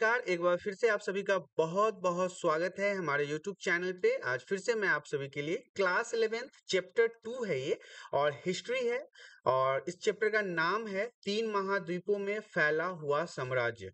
नमस्कार, एक बार फिर से आप सभी का बहुत बहुत स्वागत है हमारे YouTube चैनल पे। आज फिर से मैं आप सभी के लिए क्लास 11 चैप्टर टू है ये, और हिस्ट्री है, और इस चैप्टर का नाम है तीन महाद्वीपों में फैला हुआ साम्राज्य।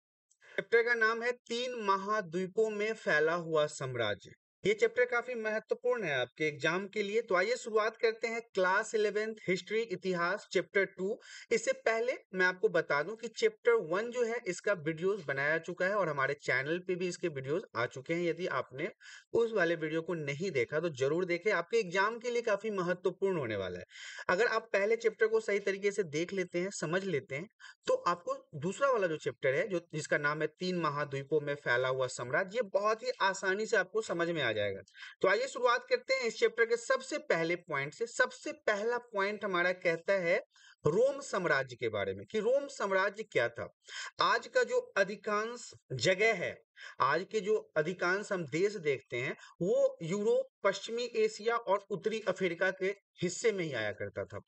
चैप्टर का नाम है तीन महाद्वीपों में फैला हुआ साम्राज्य। ये चैप्टर काफ़ी महत्वपूर्ण है आपके एग्ज़ाम के लिए। तो आइए शुरुआत करते हैं क्लास इलेवेंथ, हिस्ट्री, इतिहास, चैप्टर टू। इससे पहले मैं आपको बता दूँ कि चैप्टर वन जो है, इसका वीडियोस बनाया चुका है और हमारे चैनल पे भी इसके वीडियोस आ चुके हैं। यदि आपने उस वाले वीडियो को नहीं देखा तो ज़रूर देखें। आपके एग्ज़ाम के लिए काफ़ी महत्वपूर्ण होने वाला है। अगर आप पहले चैप्टर को सही तरीके से देख लेते हैं, समझ लेते हैं तो आपको दूसरा वाला जो चैप्टर है, जो जिसका नाम है तीन महाद्वीपों में फैला हुआ साम्राज्य, ये बहुत ही आसानी से आपको समझ में आ जाएगा। तो आइए शुरुआत करते हैं इस चैप्टर के सबसे पहले पॉइंट से। सबसे पहला पॉइंट हमारा कहता है रोम साम्राज्य के बारे में कि रोम साम्राज्य क्या था? आज का जो अधिकांश जगह है आज के जो अधिकांश हम देश देखते हैं, वो यूरोप, पश्चिमी एशिया और उत्तरी अफ्रीका के हिस्से में ही आया करता था।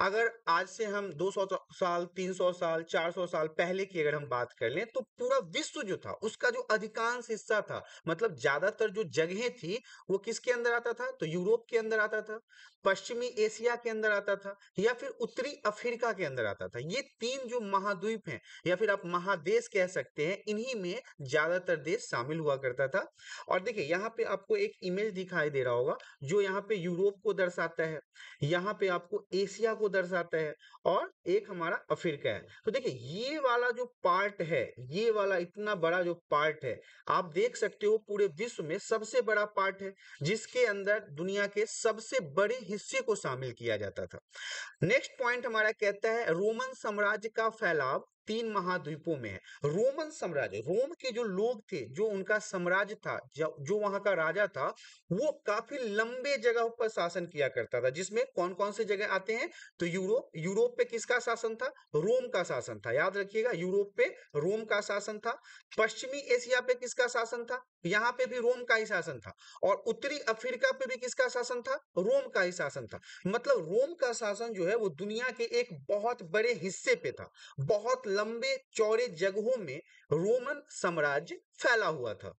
अगर आज से हम 200 साल 300 साल 400 साल पहले की अगर हम बात कर लें तो पूरा विश्व जो था, उसका जो अधिकांश हिस्सा था मतलब ज़्यादातर जो जगहें थी, वो किसके अंदर आता था? तो यूरोप के अंदर आता था, पश्चिमी एशिया के अंदर आता था, या फिर उत्तरी अफ्रीका के अंदर आता था। ये तीन जो महाद्वीप हैं, या फिर आप महादेश कह सकते हैं, इन्हीं में ज़्यादातर देश शामिल हुआ करता था। और देखिए, यहाँ पे आपको एक इमेज दिखाई दे रहा होगा, जो यहाँ पे यूरोप को दर्शाता है, यहाँ पे आपको एशिया को दर्शाता है और एक हमारा अफ्रीका है। तो देखिए, ये वाला जो पार्ट है, ये वाला इतना बड़ा जो पार्ट है, आप देख सकते हो पूरे विश्व में सबसे बड़ा पार्ट है, जिसके अंदर दुनिया के सबसे बड़े हिस्से को शामिल किया जाता था। नेक्स्ट पॉइंट हमारा कहता है, रोमन साम्राज्य का फैलाव। तीन महाद्वीपों में है, रोमन साम्राज्य। रोम के जो लोग थे, जो उनका साम्राज्य था, जो वहाँ का राजा था, वो काफ़ी लंबे जगह पर शासन किया करता था, जिसमें कौन कौन से जगह आते हैं? तो यूरोप यूरोप पे किसका शासन था? रोम का शासन था। याद रखिएगा, यूरोप पे रोम का शासन था, पश्चिमी एशिया पे किसका शासन था? यहाँ पे भी रोम का ही शासन था और उत्तरी अफ्रीका पे भी किसका शासन था? रोम का ही शासन था। मतलब रोम का शासन जो है वो दुनिया के एक बहुत बड़े हिस्से पे था। बहुत लंबे चौड़े जगहों में रोमन साम्राज्य फैला हुआ था।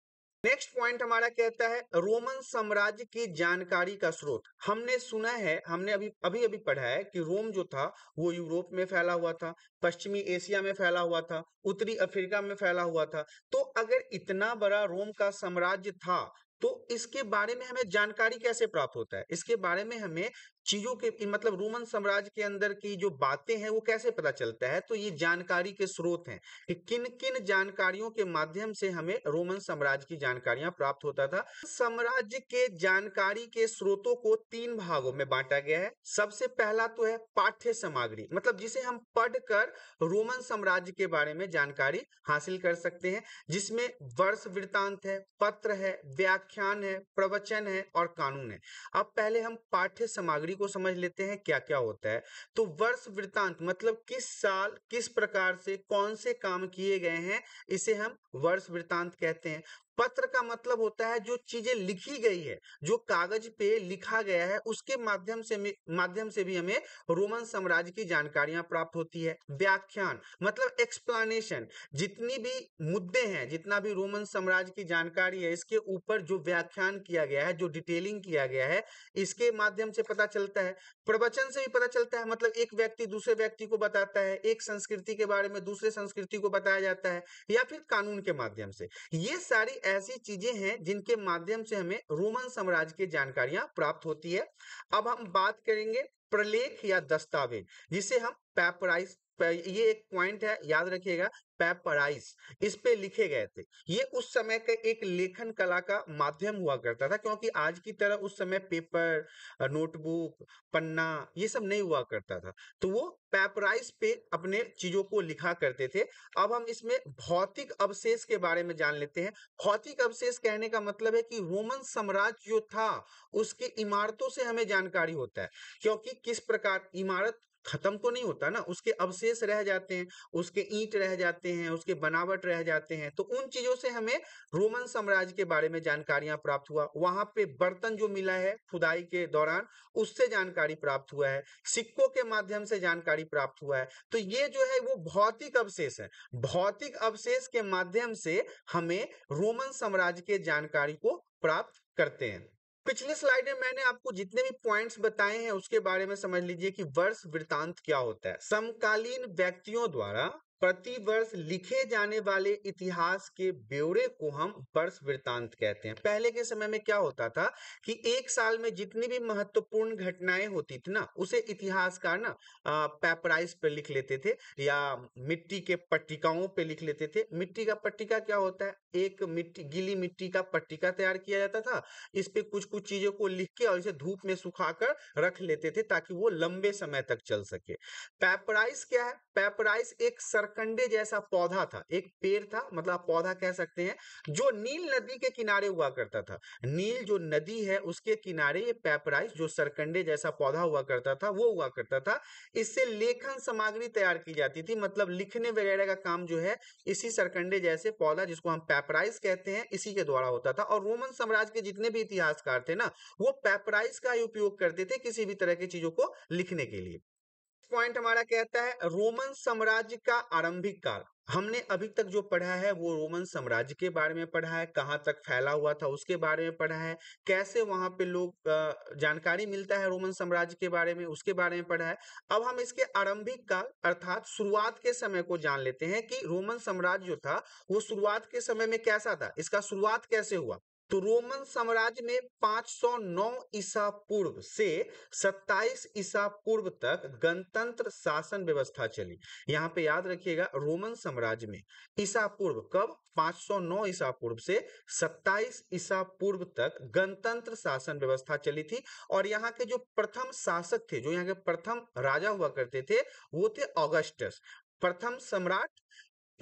नेक्स्ट पॉइंट हमारा कहता है रोमन साम्राज्य की जानकारी का स्रोत। हमने सुना है, हमने अभी अभी अभी पढ़ा है कि रोम जो था, वो यूरोप में फैला हुआ था, पश्चिमी एशिया में फैला हुआ था, उत्तरी अफ्रीका में फैला हुआ था। तो अगर इतना बड़ा रोम का साम्राज्य था तो इसके बारे में हमें जानकारी कैसे प्राप्त होता है? इसके बारे में हमें चीज़ों के मतलब रोमन साम्राज्य के अंदर की जो बातें हैं, वो कैसे पता चलता है? तो ये जानकारी के स्रोत हैं कि किन किन जानकारियों के माध्यम से हमें रोमन साम्राज्य की जानकारियाँ प्राप्त होता था। साम्राज्य के जानकारी के स्रोतों को तीन भागों में बांटा गया है। सबसे पहला तो है पाठ्य सामग्री मतलब जिसे हम पढ़कर रोमन साम्राज्य के बारे में जानकारी हासिल कर सकते हैं, जिसमें वर्ष वृतांत है, पत्र है, व्याख्यान है, प्रवचन है और कानून है। अब पहले हम पाठ्य सामग्री को समझ लेते हैं क्या क्या होता है। तो वर्ष वृतांत मतलब किस साल, किस प्रकार से, कौन से काम किए गए हैं, इसे हम वर्ष वृतांत कहते हैं। पत्र का मतलब होता है जो चीज़ें लिखी गई है, जो कागज़ पे लिखा गया है, उसके माध्यम से माध्यम से भी हमें रोमन साम्राज्य की जानकारियाँ प्राप्त होती है। व्याख्यान मतलब एक्सप्लानेशन जितनी भी मुद्दे हैं, जितना भी रोमन साम्राज्य की जानकारी है, इसके ऊपर जो व्याख्यान किया गया है, जो डिटेलिंग किया गया है, इसके माध्यम से पता चलता है। प्रवचन से भी पता चलता है मतलब एक व्यक्ति दूसरे व्यक्ति को बताता है, एक संस्कृति के बारे में दूसरे संस्कृति को बताया जाता है, या फिर कानून के माध्यम से। ये सारी ऐसी चीज़ें हैं जिनके माध्यम से हमें रोमन साम्राज्य की जानकारियाँ प्राप्त होती है। अब हम बात करेंगे प्रलेख या दस्तावेज़, जिसे हम पेपराइज ये एक पॉइंट है, याद रखिएगा, पेपराइज, इस पे लिखे गए थे। ये उस समय का एक लेखन कला का माध्यम हुआ करता था, क्योंकि आज की तरह उस समय पेपर, नोटबुक, पन्ना, ये सब नहीं हुआ करता था। तो वो पेपराइज पे अपने चीज़ों को लिखा करते थे। अब हम इसमें भौतिक अवशेष के बारे में जान लेते हैं। भौतिक अवशेष कहने का मतलब है कि रोमन साम्राज्य जो था, उसकी इमारतों से हमें जानकारी होता है, क्योंकि किस प्रकार इमारत खत्म तो नहीं होता ना, उसके अवशेष रह जाते हैं, उसके ईंट रह जाते हैं, उसके बनावट रह जाते हैं तो उन चीज़ों से हमें रोमन साम्राज्य के बारे में जानकारियाँ प्राप्त हुआ। वहाँ पे बर्तन जो मिला है खुदाई के दौरान, उससे जानकारी प्राप्त हुआ है, सिक्कों के माध्यम से जानकारी प्राप्त हुआ है। तो ये जो है वो भौतिक अवशेष है। भौतिक अवशेष के माध्यम से हमें रोमन साम्राज्य के जानकारी को प्राप्त करते हैं। पिछले स्लाइड में मैंने आपको जितने भी पॉइंट्स बताए हैं उसके बारे में समझ लीजिए कि वर्ष वृतांत क्या होता है। समकालीन व्यक्तियों द्वारा प्रति वर्ष लिखे जाने वाले इतिहास के ब्यौरे को हम वर्ष वृतांत कहते हैं। पहले के समय में क्या होता था कि एक साल में जितनी भी महत्वपूर्ण घटनाएँ होती थी ना, उसे इतिहासकार ना पेपराइज पर लिख लेते थे या मिट्टी के पट्टिकाओं पे लिख लेते थे। मिट्टी का पट्टिका क्या होता है? एक मिट्टी, गीली मिट्टी का पट्टिका तैयार किया जाता था। इस पे कुछ कुछ चीज़ों को लिख के और इसे धूप में सुखाकर रख लेते थे ताकि वो लंबे समय तक चल सके। पेपराइज क्या है? पेपराइज एक सरकंडे जैसा पौधा था, एक पेड़ था मतलब पौधा कह सकते हैं, जो नील नदी के किनारे हुआ करता था। नील जो नदी है, उसके किनारे ये पेपराइज जो सरकंडे जैसा पौधा हुआ करता था, वो हुआ करता था। इससे लेखन सामग्री तैयार की जाती थी मतलब लिखने वगैरह का काम जो है, इसी सरकंडे जैसे पौधा जिसको हम पेपराइज कहते हैं, इसी के द्वारा होता था। और रोमन साम्राज्य के जितने भी इतिहासकार थे ना, वो पेपराइज का ही उपयोग करते थे किसी भी तरह की चीज़ों को लिखने के लिए। पॉइंट हमारा कहता है? रोमन साम्राज्य का आरंभिक काल। हमने अभी तक जो पढ़ा है, वो रोमन साम्राज्य के बारे में पढ़ा है, कहाँ तक फैला हुआ था उसके बारे में पढ़ा है, कैसे वहाँ पे लोग जानकारी मिलता है रोमन साम्राज्य के बारे में, उसके बारे में पढ़ा है। अब हम इसके आरंभिक काल, अर्थात शुरुआत के समय को जान लेते हैं कि रोमन साम्राज्य जो था, वो शुरुआत के समय में कैसा था? इसका शुरुआत कैसे हुआ? तो रोमन साम्राज्य में 509 ईसा पूर्व से 27 ईसा पूर्व तक गणतंत्र शासन व्यवस्था चली। यहाँ पे याद रखिएगा, रोमन साम्राज्य में ईसा पूर्व कब? 509 ईसा पूर्व से 27 ईसा पूर्व तक गणतंत्र शासन व्यवस्था चली थी और यहाँ के जो प्रथम शासक थे, जो यहाँ के प्रथम राजा हुआ करते थे, वो थे ऑगस्टस। प्रथम सम्राट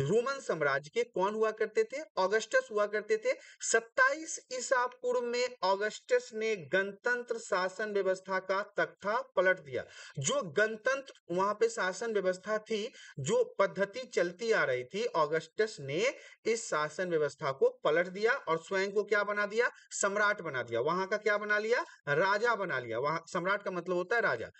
रोमन साम्राज्य के कौन हुआ करते थे? ऑगस्टस हुआ करते थे। 27 ईसा पूर्व में ऑगस्टस ने गणतंत्र शासन व्यवस्था का तख्ता पलट दिया। जो गणतंत्र, वहाँ पे शासन व्यवस्था थी, जो पद्धति चलती आ रही थी, ऑगस्टस ने इस शासन व्यवस्था को पलट दिया और स्वयं को क्या बना दिया? सम्राट बना दिया। वहाँ का क्या बना लिया? राजा बना लिया। वहाँ, सम्राट का मतलब होता है राजा।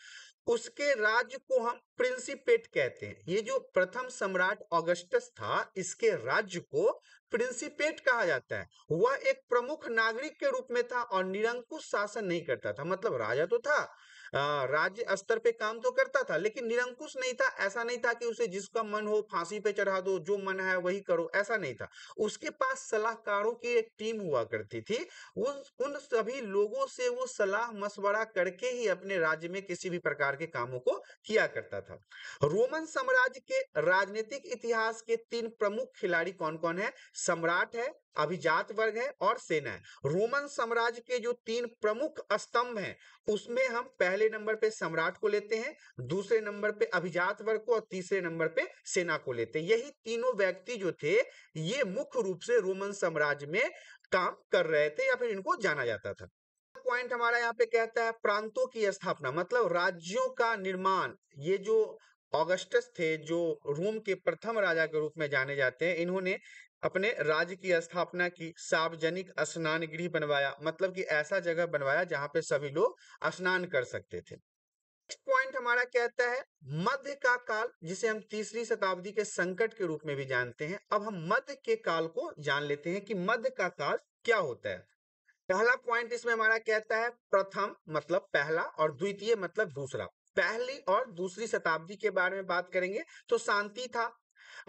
उसके राज्य को हम प्रिंसिपेट कहते हैं। ये जो प्रथम सम्राट ऑगस्टस था, इसके राज्य को प्रिंसिपेट कहा जाता है। वह एक प्रमुख नागरिक के रूप में था और निरंकुश शासन नहीं करता था। मतलब राजा तो था राज्य स्तर पे काम तो करता था, लेकिन निरंकुश नहीं था। ऐसा नहीं था कि उसे जिसका मन हो फांसी पे चढ़ा दो, जो मन है वही करो, ऐसा नहीं था। उसके पास सलाहकारों की एक टीम हुआ करती थी। उन उन सभी लोगों से वो सलाह मशवरा करके ही अपने राज्य में किसी भी प्रकार के कामों को किया करता था। रोमन साम्राज्य के राजनीतिक इतिहास के तीन प्रमुख खिलाड़ी कौन कौन है? सम्राट है अभिजात वर्ग है और सेना है। रोमन साम्राज्य के जो तीन प्रमुख स्तंभ हैं, उसमें हम पहले नंबर पे सम्राट को लेते हैं, दूसरे नंबर पे अभिजात वर्ग को और तीसरे नंबर पे सेना को लेते हैं। यही तीनों व्यक्ति जो थे, ये मुख्य रूप से रोमन साम्राज्य में काम कर रहे थे या फिर इनको जाना जाता था। पॉइंट हमारा यहाँ पे कहता है प्रांतों की स्थापना मतलब राज्यों का निर्माण। ये जो ऑगस्टस थे, जो रोम के प्रथम राजा के रूप में जाने जाते हैं, इन्होंने अपने राज्य की स्थापना की, सार्वजनिक स्नान गृह बनवाया मतलब कि ऐसा जगह बनवाया जहाँ पे सभी लोग स्नान कर सकते थे। पॉइंट हमारा कहता है? मध्य का काल, जिसे हम तीसरी शताब्दी के संकट के रूप में भी जानते हैं। अब हम मध्य के काल को जान लेते हैं कि मध्य का काल क्या होता है। पहला पॉइंट इसमें हमारा कहता है? प्रथम मतलब पहला और द्वितीय मतलब दूसरा। पहली और दूसरी शताब्दी के बारे में बात करेंगे तो शांति था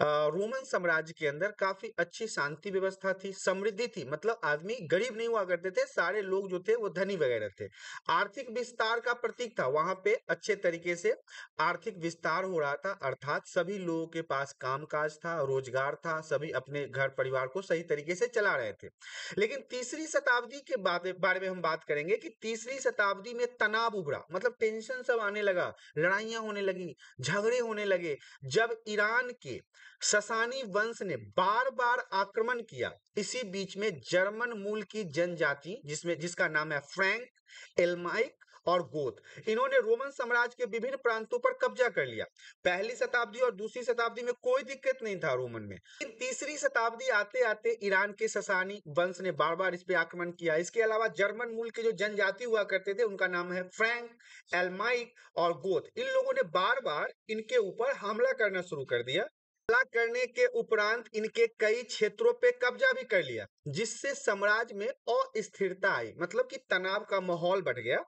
रोमन साम्राज्य के अंदर काफ़ी अच्छी शांति व्यवस्था थी, समृद्धि थी। मतलब आदमी गरीब नहीं हुआ करते थे, सारे लोग जो थे वो धनी वगैरह थे। आर्थिक विस्तार का प्रतीक था। वहाँ पे अच्छे तरीके से आर्थिक विस्तार हो रहा था, अर्थात सभी लोगों के पास काम काज था, रोज़गार था, सभी अपने घर परिवार को सही तरीके से चला रहे थे। लेकिन तीसरी शताब्दी के बारे में हम बात करेंगे कि तीसरी शताब्दी में तनाव उभरा। मतलब टेंशन सब आने लगा, लड़ाइयाँ होने लगी, झगड़े होने लगे। जब ईरान के ससानी वंश ने बार बार आक्रमण किया। इसी बीच में जर्मन मूल की जनजाति, जिसमें, जिसका नाम है फ्रैंक, एलमाइक और गोत इन्होंने रोमन साम्राज्य के विभिन्न प्रांतों पर कब्जा कर लिया। पहली शताब्दी और दूसरी शताब्दी में कोई दिक्कत नहीं था रोमन में। लेकिन तीसरी शताब्दी आते आते ईरान के ससानी वंश ने बार बार इस पे आक्रमण किया। इसके अलावा जर्मन मूल के जो जनजाति हुआ करते थे, उनका नाम है फ्रैंक, एलमाइक और गोत इन लोगों ने बार बार इनके ऊपर हमला करना शुरू कर दिया। हमला करने के उपरांत इनके कई क्षेत्रों पे कब्जा भी कर लिया, जिससे साम्राज्य में अस्थिरता आई। मतलब कि तनाव का माहौल बढ़ गया।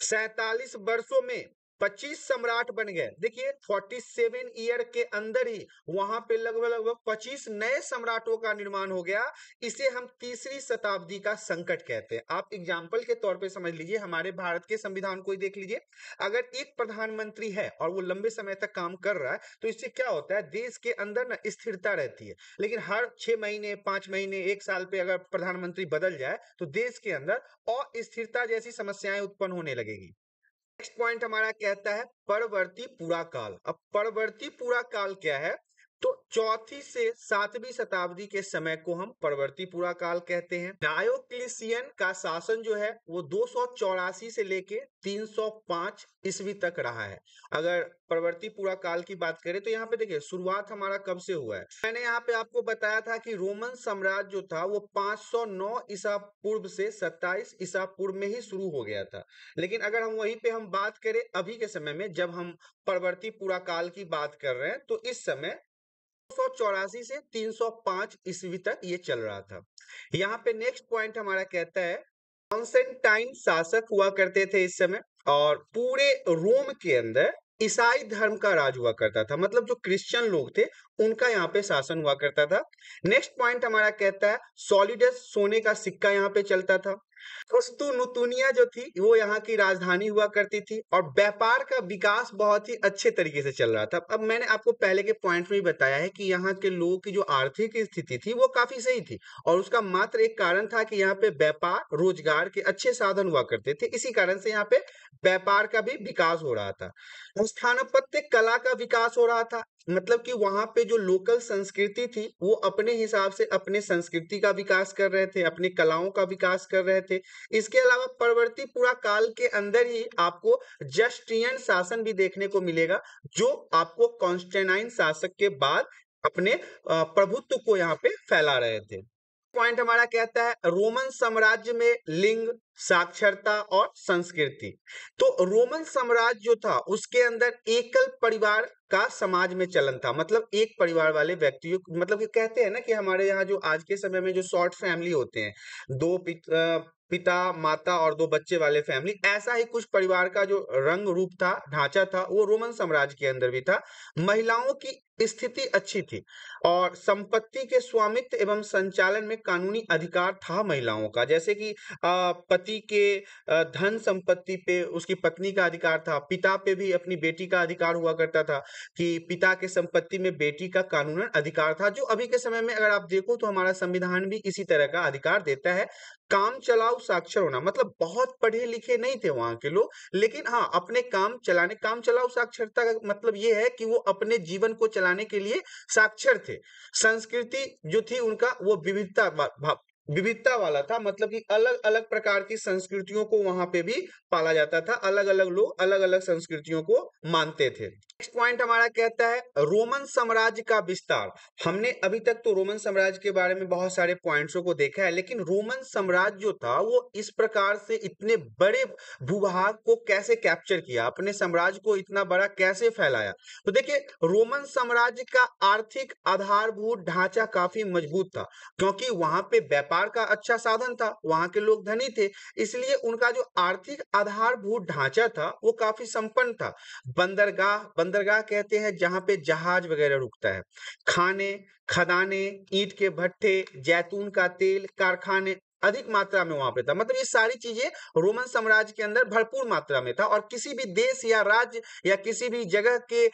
सैतालीस वर्षों में 25 सम्राट बन गए। देखिए 47 ईयर के अंदर ही वहाँ पे लगभग लगभग 25 नए सम्राटों का निर्माण हो गया। इसे हम तीसरी शताब्दी का संकट कहते हैं। आप एग्ज़ाम्पल के तौर पे समझ लीजिए, हमारे भारत के संविधान को ही देख लीजिए। अगर एक प्रधानमंत्री है और वो लंबे समय तक काम कर रहा है तो इससे क्या होता है, देश के अंदर ना स्थिरता रहती है। लेकिन हर छह महीने, पाँच महीने, एक साल पे अगर प्रधानमंत्री बदल जाए तो देश के अंदर अस्थिरता जैसी समस्याएँ उत्पन्न होने लगेगी। नेक्स्ट पॉइंट हमारा कहता है परवर्ती पूरा काल। अब परवर्ती पूरा काल क्या है? तो चौथी से सातवीं शताब्दी के समय को हम परवर्ती पूरा काल कहते हैं। डायोक्लिसियन का शासन जो है, वो दो सौ चौरासी से लेके 305 ईस्वी तक रहा है। अगर परवर्ती पूरा काल की बात करें तो यहाँ पे देखिए, शुरुआत हमारा कब से हुआ है? मैंने यहाँ पे आपको बताया था कि रोमन साम्राज्य जो था, वो 509 ईसा पूर्व से 27 ईसा पूर्व में ही शुरू हो गया था। लेकिन अगर हम वहीं पे हम बात करें अभी के समय में, जब हम परवर्ती पूरा काल की बात कर रहे हैं तो इस समय चौरासी से 305 ईस्वी तक ये चल रहा था। यहाँ पे नेक्स्ट पॉइंट हमारा कहता है कॉन्सेंटाइन शासक हुआ करते थे इस समय और पूरे रोम के अंदर ईसाई धर्म का राज हुआ करता था। मतलब जो क्रिश्चियन लोग थे, उनका यहाँ पे शासन हुआ करता था। नेक्स्ट पॉइंट हमारा कहता है, सॉलिडस सोने का सिक्का यहाँ पे चलता था। नुतुनिया जो थी, वो यहाँ की राजधानी हुआ करती थी और व्यापार का विकास बहुत ही अच्छे तरीके से चल रहा था। अब मैंने आपको पहले के पॉइंट में बताया है कि यहाँ के लोगों की जो आर्थिक स्थिति थी, वो काफ़ी सही थी और उसका मात्र एक कारण था कि यहाँ पे व्यापार, रोज़गार के अच्छे साधन हुआ करते थे। इसी कारण से यहाँ पे व्यापार का भी विकास हो रहा था। स्थानपत्य कला का विकास हो रहा था। मतलब कि वहाँ पे जो लोकल संस्कृति थी, वो अपने हिसाब से अपने संस्कृति का विकास कर रहे थे, अपने कलाओं का विकास कर रहे थे। इसके अलावा परवर्ती पूरा काल के अंदर ही आपको जस्टियन शासन भी देखने को मिलेगा, जो आपको कॉन्स्टेनाइन शासक के बाद अपने प्रभुत्व को यहाँ पे फैला रहे थे। पॉइंट हमारा कहता है? रोमन साम्राज्य में लिंग, साक्षरता और संस्कृति। तो रोमन साम्राज्य जो था, उसके अंदर एकल परिवार का समाज में चलन था। मतलब एक परिवार वाले व्यक्तियों मतलब ये कहते हैं ना कि हमारे यहाँ जो आज के समय में जो शॉर्ट फैमिली होते हैं, दो पिता, माता और दो बच्चे वाले फैमिली, ऐसा ही कुछ परिवार का जो रंग रूप था, ढांचा था, वो रोमन साम्राज्य के अंदर भी था। महिलाओं की स्थिति अच्छी थी और संपत्ति के स्वामित्व एवं संचालन में कानूनी अधिकार था महिलाओं का। जैसे कि पति के धन संपत्ति पे उसकी पत्नी का अधिकार था, पिता पे भी अपनी बेटी का अधिकार हुआ करता था कि पिता के संपत्ति में बेटी का कानूनन अधिकार था, जो अभी के समय में अगर आप देखो तो हमारा संविधान भी इसी तरह का अधिकार देता है। काम चलाओ, साक्षर होना मतलब बहुत पढ़े लिखे नहीं थे वहाँ के लोग, लेकिन हाँ अपने काम चलाने, काम चलाओ, साक्षरता का मतलब ये है कि वो अपने जीवन को चलाने के लिए साक्षर थे। संस्कृति जो थी उनका वो विविधता विविधता वाला था मतलब कि अलग अलग प्रकार की संस्कृतियों को वहाँ पे भी पाला जाता था अलग अलग लोग अलग अलग संस्कृतियों को मानते थे। नेक्स्ट पॉइंट हमारा कहता है, रोमन साम्राज्य का विस्तार। हमने अभी तक तो रोमन साम्राज्य के बारे में बहुत सारे पॉइंट्सों को देखा है, लेकिन रोमन साम्राज्य जो था, वो इस प्रकार से इतने बड़े भूभाग को कैसे कैप्चर किया? अपने साम्राज्य को इतना बड़ा कैसे फैलाया? तो देखिए, रोमन साम्राज्य का आर्थिक आधारभूत ढांचा काफ़ी मज़बूत था, क्योंकि वहाँ पे व्यापार का अच्छा साधन था, वहाँ के लोग धनी थे, इसलिए उनका जो आर्थिक आधारभूत ढांचा था, वो काफ़ी संपन्न था। बंदरगाह बंदरगाह कहते हैं जहाँ पे जहाज़ वगैरह रुकता है। खाने, खदाने, ईट के भट्टे जैतून का तेल, कारखाने अधिक मात्रा में वहाँ पे था। मतलब ये सारी चीज़ें रोमन साम्राज्य के अंदर भरपूर मात्रा में था और किसी भी देश या राज्य या किसी भी जगह के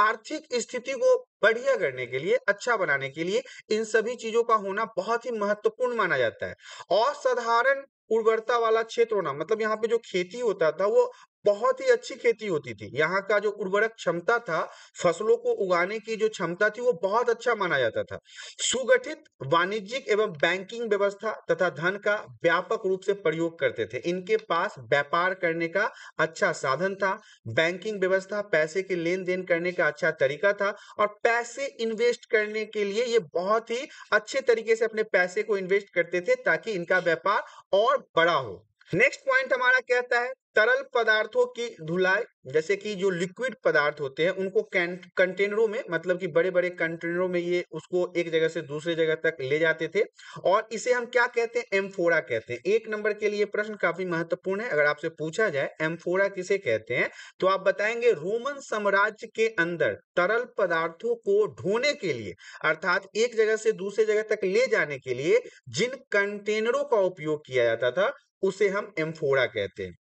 आर्थिक स्थिति को बढ़िया करने के लिए अच्छा बनाने के लिए इन सभी चीज़ों का होना बहुत ही महत्वपूर्ण माना जाता है। असाधारण उर्वरता वाला क्षेत्र होना मतलब यहाँ पे जो खेती होता था वो बहुत ही अच्छी खेती होती थी। यहाँ का जो उर्वरक क्षमता था, फ़सलों को उगाने की जो क्षमता थी, वो बहुत अच्छा माना जाता था। सुगठित वाणिज्यिक एवं बैंकिंग व्यवस्था तथा धन का व्यापक रूप से प्रयोग करते थे। इनके पास व्यापार करने का अच्छा साधन था, बैंकिंग व्यवस्था, पैसे के लेन देन करने का अच्छा तरीका था और पैसे इन्वेस्ट करने के लिए ये बहुत ही अच्छे तरीके से अपने पैसे को इन्वेस्ट करते थे ताकि इनका व्यापार और बड़ा हो। नेक्स्ट पॉइंट हमारा कहता है, तरल पदार्थों की धुलाई, जैसे कि जो लिक्विड पदार्थ होते हैं, उनको कंटेनरों में मतलब कि बड़े बड़े कंटेनरों में ये उसको एक जगह से दूसरे जगह तक ले जाते थे। और इसे हम क्या कहते हैं? एम्फोरा कहते हैं। एक नंबर के लिए प्रश्न काफ़ी महत्वपूर्ण है। अगर आपसे पूछा जाए एम्फोरा किसे कहते हैं तो आप बताएँगे रोमन साम्राज्य के अंदर तरल पदार्थों को ढोने के लिए, अर्थात एक जगह से दूसरे जगह तक ले जाने के लिए जिन कंटेनरों का उपयोग किया जाता था उसे हम एम्फोरा कहते हैं।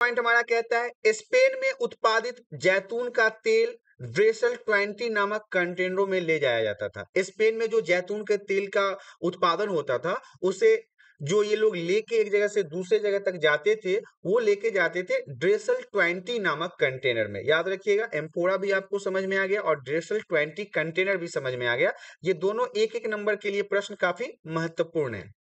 पॉइंट हमारा कहता है, स्पेन में उत्पादित जैतून का तेल ड्रेसल ट्वेंटी नामक कंटेनरों में ले जाया जाता था। स्पेन में जो जैतून के तेल का उत्पादन होता था, उसे जो ये लोग लेके एक जगह से दूसरे जगह तक जाते थे, वो लेके जाते थे ड्रेसल ट्वेंटी नामक कंटेनर में। याद रखिएगा एम्पोरा भी आपको समझ में आ गया और ड्रेसल ट्वेंटी कंटेनर भी समझ में आ गया। ये दोनों एक एक नंबर के लिए प्रश्न काफ़ी महत्वपूर्ण है।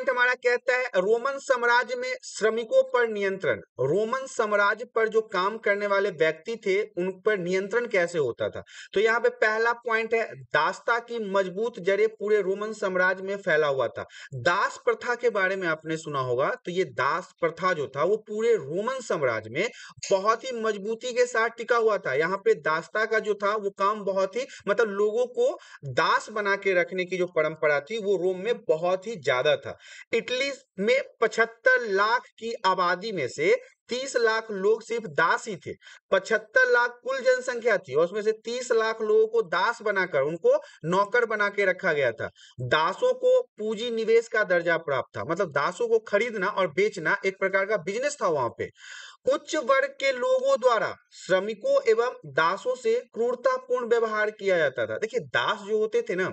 पॉइंट हमारा कहता है, रोमन साम्राज्य में श्रमिकों पर नियंत्रण। रोमन साम्राज्य पर जो काम करने वाले व्यक्ति थे, उन पर नियंत्रण कैसे होता था? तो यहाँ पे पहला पॉइंट है, दास्ता की मज़बूत जड़े पूरे रोमन साम्राज्य में फैला हुआ था। दास प्रथा के बारे में आपने सुना होगा तो ये दास प्रथा जो था, वो पूरे रोमन साम्राज्य में बहुत ही मजबूती के साथ टिका हुआ था। यहाँ पे दास्ता का जो था, वो काम बहुत ही मतलब लोगों को दास बना के रखने की जो परंपरा थी, वो रोम में बहुत ही ज़्यादा था। इटली में पचहत्तर लाख की आबादी में से तीस लाख लोग सिर्फ़ दास ही थे। पचहत्तर लाख कुल जनसंख्या थी और उसमें से तीस लाख लोगों को दास बनाकर, उनको नौकर बना के रखा गया था। दासों को पूंजी निवेश का दर्जा प्राप्त था। मतलब दासों को खरीदना और बेचना एक प्रकार का बिज़नेस था वहाँ पे। उच्च वर्ग के लोगों द्वारा श्रमिकों एवं दासों से क्रूरतापूर्ण व्यवहार किया जाता था। देखिए, दास जो होते थे ना,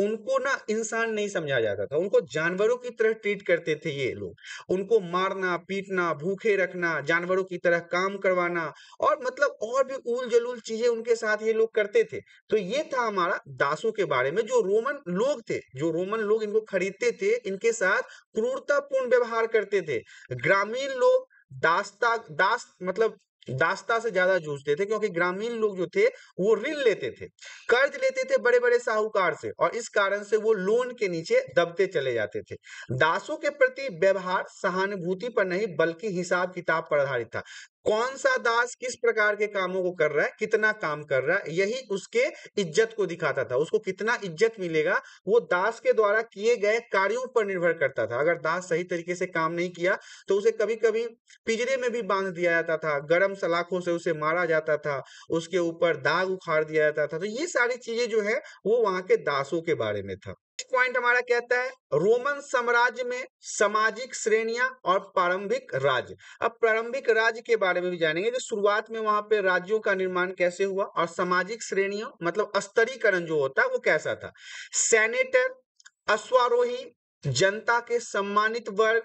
उनको ना इंसान नहीं समझा जाता था। उनको जानवरों की तरह ट्रीट करते थे ये लोग। उनको मारना, पीटना, भूखे रखना, जानवरों की तरह काम करवाना और मतलब और भी उल जलूल चीज़ें उनके साथ ये लोग करते थे। तो ये था हमारा दासों के बारे में। जो रोमन लोग थे, जो रोमन लोग इनको खरीदते थे, इनके साथ क्रूरतापूर्ण व्यवहार करते थे। ग्रामीण लोग दास्ता, दास मतलब दास्ता से ज़्यादा जूझते थे, क्योंकि ग्रामीण लोग जो थे, वो ऋण लेते थे, कर्ज लेते थे बड़े बड़े साहूकार से, और इस कारण से वो लोन के नीचे दबते चले जाते थे। दासों के प्रति व्यवहार सहानुभूति पर नहीं, बल्कि हिसाब किताब पर आधारित था। कौन सा दास किस प्रकार के कामों को कर रहा है, कितना काम कर रहा है, यही उसके इज़्ज़त को दिखाता था, उसको कितना इज़्ज़त मिलेगा, वो दास के द्वारा किए गए कार्यों पर निर्भर करता था। अगर दास सही तरीके से काम नहीं किया तो उसे कभी कभी पिंजरे में भी बाँध दिया जाता था, गर्म सलाखों से उसे मारा जाता था, उसके ऊपर दाग उखाड़ दिया जाता था। तो ये सारी चीज़ें जो है, वो वहाँ के दासों के बारे में था। पॉइंट हमारा कहता है? रोमन साम्राज्य में सामाजिक श्रेणियाँ और प्रारंभिक राज्य। अब प्रारंभिक राज्य के बारे में भी जानेंगे, जो शुरुआत में वहाँ पे राज्यों का निर्माण कैसे हुआ और सामाजिक श्रेणियों मतलब स्तरीकरण जो होता है, वो कैसा था? सेनेटर अश्वारोही, जनता के सम्मानित वर्ग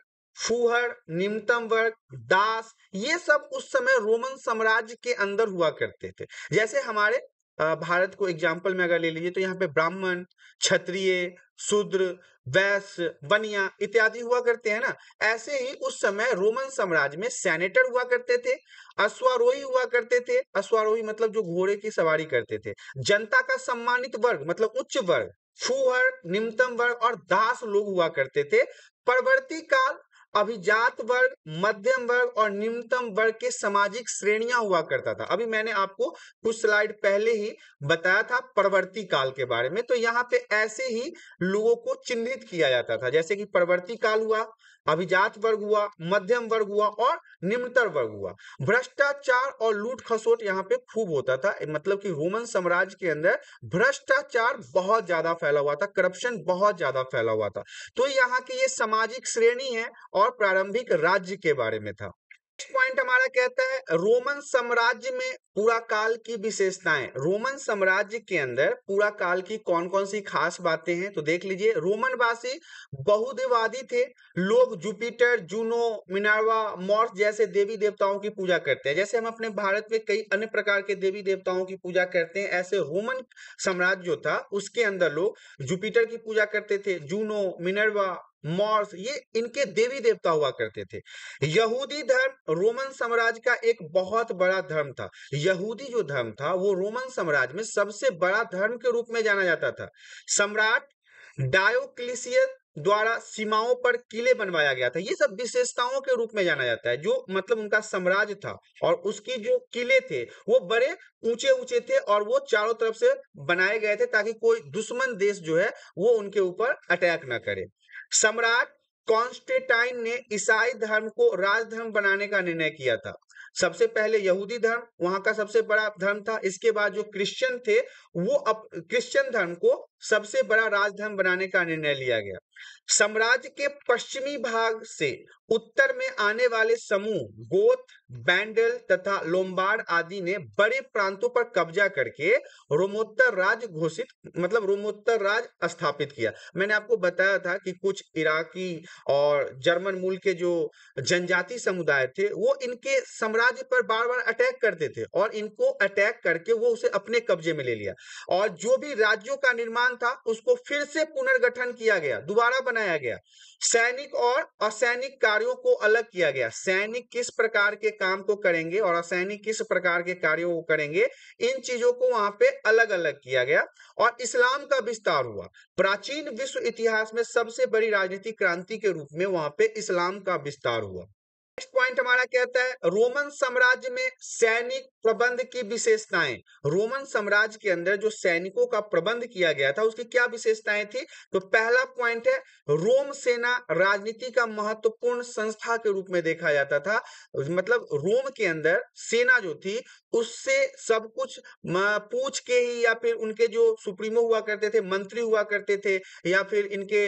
फूहर निम्नतम वर्ग, दास, ये सब उस समय रोमन साम्राज्य के अंदर हुआ करते थे। जैसे हमारे भारत को एग्ज़ाम्पल में अगर ले लीजिए तो यहाँ पे ब्राह्मण, क्षत्रिय, शूद्र, वैश्य बनिया इत्यादि हुआ करते हैं ना। ऐसे ही उस समय रोमन साम्राज्य में सेनेटर हुआ करते थे, अश्वारोही हुआ करते थे। अश्वारोही मतलब जो घोड़े की सवारी करते थे। जनता का सम्मानित वर्ग मतलब उच्च वर्ग फूहर निम्नतम वर्ग और दास लोग हुआ करते थे। परवर्ती काल अभिजात वर्ग, मध्यम वर्ग और निम्नतम वर्ग के सामाजिक श्रेणियाँ हुआ करता था। अभी मैंने आपको कुछ स्लाइड पहले ही बताया था परवर्ती काल के बारे में। तो यहाँ पे ऐसे ही लोगों को चिन्हित किया जाता था। जैसे कि परवर्ती काल हुआ अभिजात वर्ग हुआ, मध्यम वर्ग हुआ और निम्नतर वर्ग हुआ। भ्रष्टाचार और लूट खसोट यहाँ पे खूब होता था मतलब कि रोमन साम्राज्य के अंदर भ्रष्टाचार बहुत ज़्यादा फैला हुआ था करप्शन बहुत ज़्यादा फैला हुआ था। तो यहाँ की ये सामाजिक श्रेणी है और प्रारंभिक राज्य के बारे में था। पॉइंट हमारा कहता है रोमन साम्राज्य में पूरा काल की विशेषताएँ। रोमन साम्राज्य के अंदर पूरा काल की कौन कौन सी खास बातें हैं? तो देख लीजिए रोमन वासी बहुदेवादी थे। लोग जुपिटर जूनो मिनार्वा मॉर्स जैसे देवी देवताओं की पूजा करते हैं। जैसे हम अपने भारत में कई अन्य प्रकार के देवी देवताओं की पूजा करते हैं, ऐसे रोमन साम्राज्य जो था, उसके अंदर लोग जुपिटर की पूजा करते थे। जूनो मिनर्वा मॉर्स ये इनके देवी देवता हुआ करते थे। यहूदी धर्म रोमन साम्राज्य का एक बहुत बड़ा धर्म था। यहूदी जो धर्म था, वो रोमन साम्राज्य में सबसे बड़ा धर्म के रूप में जाना जाता था। सम्राट डायोक्लिसियस द्वारा सीमाओं पर किले बनवाया गया था। ये सब विशेषताओं के रूप में जाना जाता है, जो मतलब उनका साम्राज्य था और उसकी जो किले थे, वो बड़े ऊँचे ऊँचे थे और वो चारों तरफ़ से बनाए गए थे ताकि कोई दुश्मन देश जो है, वो उनके ऊपर अटैक न करे। सम्राट कॉन्स्टेटाइन ने ईसाई धर्म को राजधर्म बनाने का निर्णय किया था। सबसे पहले यहूदी धर्म, वहाँ का सबसे बड़ा धर्म था। इसके बाद जो क्रिश्चियन थे, वो अब क्रिश्चियन धर्म को सबसे बड़ा राजधर्म बनाने का निर्णय लिया गया। साम्राज्य के पश्चिमी भाग से उत्तर में आने वाले समूह गोथ बैंडल तथा लोम्बार्ड आदि ने बड़े प्रांतों पर कब्जा करके रोमोत्तर राज घोषित मतलब रोमोत्तर राज स्थापित किया। मैंने आपको बताया था कि कुछ इराकी और जर्मन मूल के जो जनजाति समुदाय थे, वो इनके साम्राज्य पर बार बार अटैक करते थे और इनको अटैक करके वो उसे अपने कब्जे में ले लिया। और जो भी राज्यों का निर्माण था, उसको फिर से पुनर्गठन किया गया। दोबारा बनाया गया। सैनिक और असैनिक कार्यों को अलग किया गया। सैनिक किस प्रकार के काम को करेंगे और असैनिक किस प्रकार के कार्यों को करेंगे, इन चीज़ों को वहाँ पे अलग अलग किया गया और इस्लाम का विस्तार हुआ। प्राचीन विश्व इतिहास में सबसे बड़ी राजनीतिक क्रांति के रूप में वहाँ पे इस्लाम का विस्तार हुआ। नेक्स्ट पॉइंट हमारा कहता है, रोमन साम्राज्य में सैनिक प्रबंध की विशेषताएँ। रोमन साम्राज्य के अंदर जो सैनिकों का प्रबंध किया गया था, उसकी क्या विशेषताएँ थी? तो पहला पॉइंट है, रोम सेना राजनीति का महत्वपूर्ण संस्था के रूप में देखा जाता था। मतलब रोम के अंदर सेना जो थी, उससे सब कुछ पूछ के ही या फिर उनके जो सुप्रीमो हुआ करते थे, मंत्री हुआ करते थे, या फिर इनके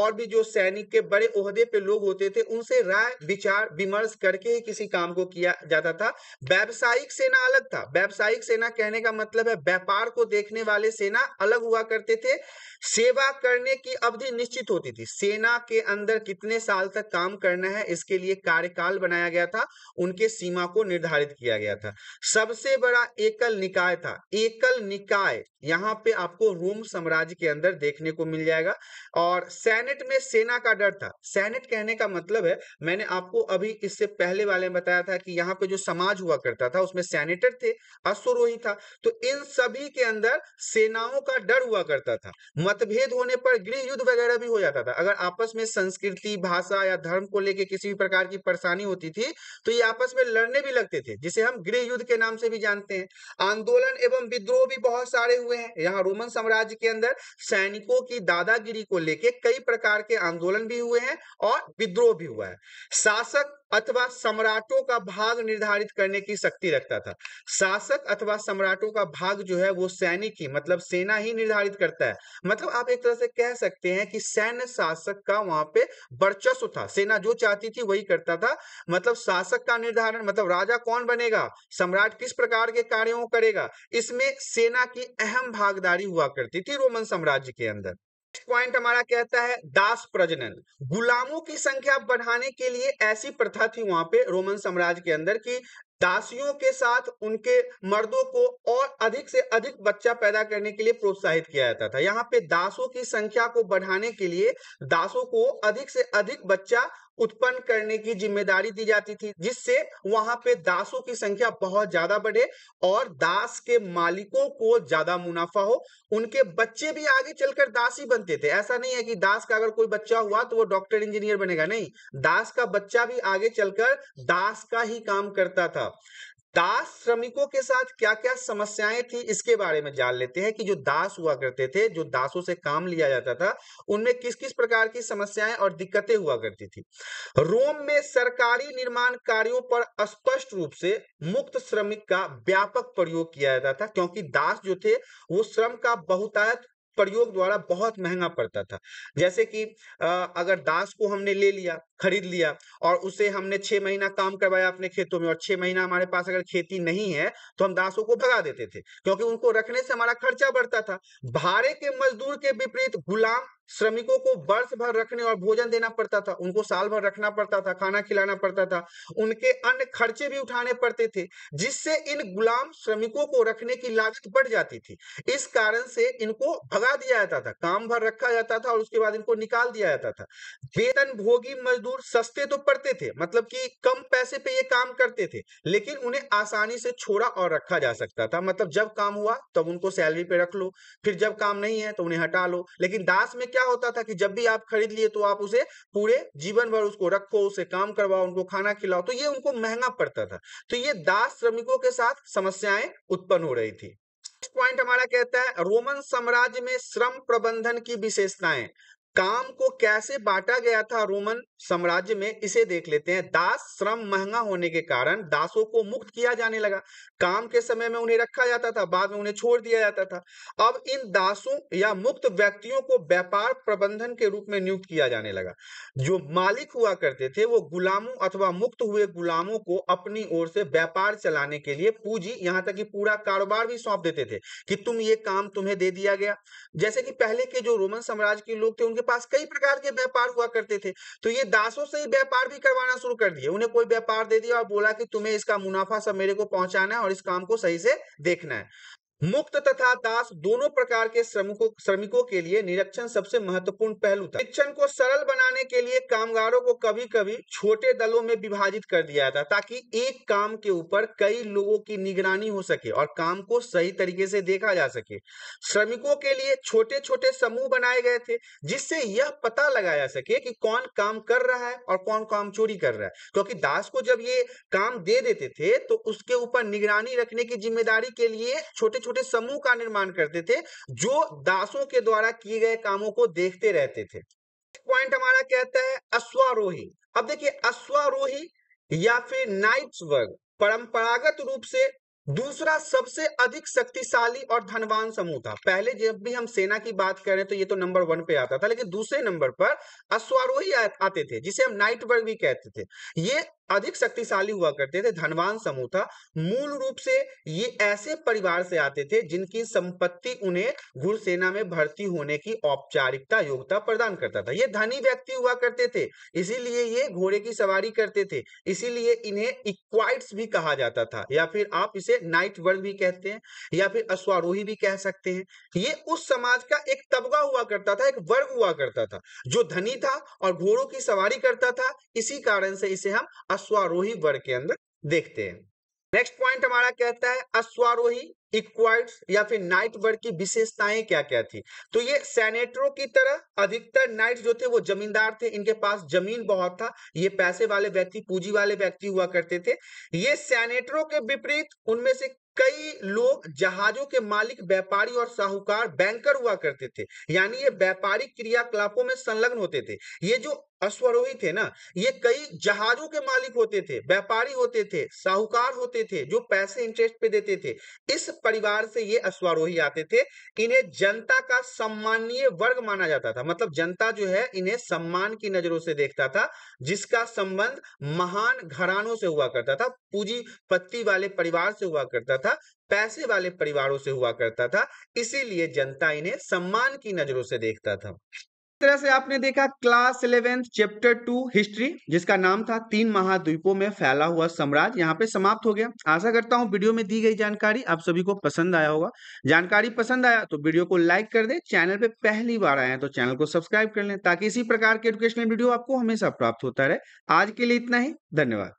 और भी जो सैनिक के बड़े ओहदे पे लोग होते थे, उनसे राय, विचार, विमर्श करके ही किसी काम को किया जाता था। व्यावसायिक सेना अलग था। व्यावसायिक सेना कहने का मतलब है, व्यापार को देखने वाले सेना अलग हुआ करते थे, सेवा करने की अवधि निश्चित होती थी। सेना के अंदर कितने साल तक काम करना है, इसके लिए कार्यकाल बनाया गया था, उनके सीमा को निर्धारित किया गया था। सबसे बड़ा एकल निकाय था। एकल निकाय, यहाँ पे आपको रोम साम्राज्य के अंदर देखने को मिल जाएगा। और सैनेट में सेना का डर था। सैनेट कहने का मतलब है, मैंने आपको अभी इससे पहले वाले बताया था कि यहाँ पे जो समाज हुआ करता था, उसमें सैनेटर थे अश्वरोही था। तो इन सभी के अंदर सेनाओं का डर हुआ करता था। मतभेद होने पर गृह युद्ध वगैरह भी हो जाता था। अगर आपस में संस्कृति, भाषा या धर्म को लेकर किसी भी प्रकार की परेशानी होती थी तो ये आपस में लड़ने भी लगते थे, जिसे हम गृह युद्ध के नाम से भी जानते हैं। आंदोलन एवं विद्रोह भी बहुत सारे हुए हैं। यहाँ रोमन साम्राज्य के अंदर सैनिकों की दादागिरी को लेकर कई प्रकार के आंदोलन भी हुए हैं और विद्रोह भी हुआ है। शासक अथवा सम्राटों का भाग निर्धारित करने की शक्ति रखता था। शासक अथवा सम्राटों का भाग जो है, वो सैनिक ही मतलब सेना ही निर्धारित करता है। मतलब आप एक तरह से कह सकते हैं कि सैन्य शासक का वहाँ पे वर्चस्व था। सेना जो चाहती थी, वही करता था। मतलब शासक का निर्धारण मतलब राजा कौन बनेगा? सम्राट किस प्रकार के कार्यों करेगा? इसमें सेना की अहम भागदारी हुआ करती थी रोमन साम्राज्य के अंदर। पॉइंट हमारा कहता है, दास प्रजनन। गुलामों की संख्या बढ़ाने के लिए ऐसी प्रथा थी वहाँ पे रोमन साम्राज्य के अंदर की दासियों के साथ उनके मर्दों को और अधिक से अधिक बच्चा पैदा करने के लिए प्रोत्साहित किया जाता था। यहाँ पे दासों की संख्या को बढ़ाने के लिए दासों को अधिक से अधिक बच्चा उत्पन्न करने की ज़िम्मेदारी दी जाती थी, जिससे वहाँ पे दासों की संख्या बहुत ज़्यादा बढ़े और दास के मालिकों को ज़्यादा मुनाफा हो। उनके बच्चे भी आगे चलकर दास ही बनते थे। ऐसा नहीं है कि दास का अगर कोई बच्चा हुआ तो वो डॉक्टर, इंजीनियर बनेगा, नहीं। दास का बच्चा भी आगे चलकर दास का ही काम करता था। दास श्रमिकों के साथ क्या क्या समस्याएँ थी, इसके बारे में जान लेते हैं कि जो दास हुआ करते थे, जो दासों से काम लिया जाता था, उनमें किस किस प्रकार की समस्याएँ और दिक्कतें हुआ करती थी। रोम में सरकारी निर्माण कार्यों पर स्पष्ट रूप से मुक्त श्रमिक का व्यापक प्रयोग किया जाता था, क्योंकि दास जो थे, वो श्रम का बहुतायत प्रयोग द्वारा बहुत महँगा पड़ता था। जैसे कि अगर दास को हमने ले लिया, खरीद लिया और उसे हमने छह महीना काम करवाया अपने खेतों में और छह महीना हमारे पास अगर खेती नहीं है तो हम दासों को भगा देते थे, क्योंकि उनको रखने से हमारा खर्चा बढ़ता था। भाड़े के मजदूर के विपरीत गुलाम श्रमिकों को वर्ष भर रखने और भोजन देना पड़ता था, उनको साल भर रखना पड़ता था, खाना खिलाना पड़ता था, उनके अन्य खर्चे भी उठाने पड़ते थे, जिससे इन गुलाम श्रमिकों को रखने की लागत बढ़ जाती थी। इस कारण से इनको भगा दिया जाता था, काम भर रखा जाता था और उसके बाद इनको निकाल दिया जाता था। वेतन भोगी मजदूर सस्ते तो पड़ते थे मतलब कि कम पैसे पे ये काम करते थे, लेकिन उन्हें आसानी से छोड़ा और रखा जा सकता था। मतलब जब काम हुआ, तब उनको सैलरी पे रख लो, फिर जब काम नहीं है तो उन्हें हटा लो, लेकिन दास में क्या होता था कि जब भी आप खरीद लिए तो आप उसे पूरे जीवन भर उसको रखो, उसे काम करवाओ, उनको खाना खिलाओ तो ये उनको महँगा पड़ता था। तो ये दास श्रमिकों के साथ समस्याएँ उत्पन्न हो रही थी। पॉइंट हमारा कहता है रोमन साम्राज्य में श्रम प्रबंधन की विशेषताएँ। काम को कैसे बांटा गया था रोमन साम्राज्य में, इसे देख लेते हैं। दास श्रम महँगा होने के कारण दासों को मुक्त किया जाने लगा। काम के समय में उन्हें रखा जाता था, बाद में उन्हें छोड़ दिया जाता था। अब इन दासों या मुक्त व्यक्तियों को व्यापार प्रबंधन के रूप में नियुक्त किया जाने लगा। जो मालिक हुआ करते थे, वो गुलामों अथवा मुक्त हुए गुलामों को अपनी ओर से व्यापार चलाने के लिए पूंजी, यहाँ तक कि पूरा कारोबार भी सौंप देते थे कि तुम ये काम तुम्हें दे दिया गया। जैसे कि पहले के जो रोमन साम्राज्य के लोग थे, उनके पास कई प्रकार के व्यापार हुआ करते थे। तो ये दासों से ही व्यापार भी करवाना शुरू कर दिए। उन्हें कोई व्यापार दे दिया और बोला कि तुम्हें इसका मुनाफा सब मेरे को पहुंचाना है और इस काम को सही से देखना है। मुक्त तथा दास दोनों प्रकार के श्रमिकों श्रमिकों के लिए निरीक्षण सबसे महत्वपूर्ण पहलू था। निरीक्षण को सरल बनाने के लिए कामगारों को कभी कभी छोटे दलों में विभाजित कर दिया था ताकि एक काम के ऊपर कई लोगों की निगरानी हो सके और काम को सही तरीके से देखा जा सके। श्रमिकों के लिए छोटे छोटे समूह बनाए गए थे, जिससे यह पता लगाया सके कि कौन काम कर रहा है और कौन काम चोरी कर रहा है। क्योंकि दास को जब ये काम दे देते थे तो उसके ऊपर निगरानी रखने की ज़िम्मेदारी के लिए छोटे छोटे समूह का निर्माण करते थे, जो दासों के द्वारा किए गए कामों को देखते रहते थे। पॉइंट हमारा कहता है अश्वारोही। अब देखिए, अश्वारोही या फिर नाइट्स वर्ग परंपरागत रूप से दूसरा सबसे अधिक शक्तिशाली और धनवान समूह था। पहले जब भी हम सेना की बात करें तो ये तो नंबर वन पे आता था, लेकिन दूसरे नंबर पर अश्वारोही आते थे, जिसे हम नाइट वर्ग भी कहते थे। ये अधिक शक्तिशाली हुआ करते थे, धनवान समूह था। मूल रूप से ये ऐसे परिवार से आते थे जिनकी संपत्ति उन्हें घुड़सेना में भर्ती होने की औपचारिकता, योग्यता प्रदान करता था। ये धनी व्यक्ति हुआ करते थे, इसीलिए ये घोड़े की सवारी करते थे, इसीलिए इन्हें इक्वाइट्स भी कहा जाता था, या फिर आप इसे नाइट वर्ग भी कहते हैं, या फिर अश्वारोही भी कह सकते हैं। ये उस समाज का एक तबका हुआ करता था, एक वर्ग हुआ करता था। जो धनी था और घोड़ों की सवारी करता था, इसी कारण से इसे हम अश्वारोही वर्ग के अंदर देखते हैं। नेक्स्ट पॉइंट हमारा कहता है, अश्वारोही इक्वाइड्स या फिर नाइट वर्ग की विशेषताएँ क्या क्या थी? तो ये सैनेटरों की तरह अधिकतर नाइट जो थे वो जमींदार थे, इनके पास ज़मीन बहुत था, ये पैसे वाले व्यक्ति, पूंजी वाले व्यक्ति हुआ करते थे। ये सैनेटरों के विपरीत उनमें से कई लोग जहाजों के मालिक, व्यापारी और साहूकार बैंकर हुआ करते थे। यानी ये व्यापारिक क्रियाकलापों में संलग्न होते थे। ये जो अश्वरोही थे ना? ये कई जहाजों के मालिक होते थे, व्यापारी होते थे, साहूकार होते थे, जो पैसे इंटरेस्ट पे देते थे। इस परिवार से ये अश्वारोही आते थे। इन्हें जनता का सम्मानीय वर्ग माना जाता था। मतलब जनता जो है, इन्हें सम्मान की नज़रों से देखता था, जिसका संबंध महान घरानों से हुआ करता था पूंजीपति वाले परिवार से हुआ करता था, पैसे वाले परिवारों से हुआ करता था। इसीलिए जनता इन्हें सम्मान की नज़रों से देखता था। तरह से आपने देखा class eleventh chapter two history जिसका नाम था तीन महाद्वीपों में फैला हुआ साम्राज्य यहाँ पे समाप्त हो गया। आशा करता हूँ वीडियो में दी गई जानकारी आप सभी को पसंद आया होगा। जानकारी पसंद आया तो वीडियो को लाइक कर दे। चैनल पे पहली बार आए तो चैनल को सब्सक्राइब कर लें, ताकि इसी प्रकार के एजुकेशनल वीडियो आपको हमेशा प्राप्त होता रहे। आज के लिए इतना ही। धन्यवाद।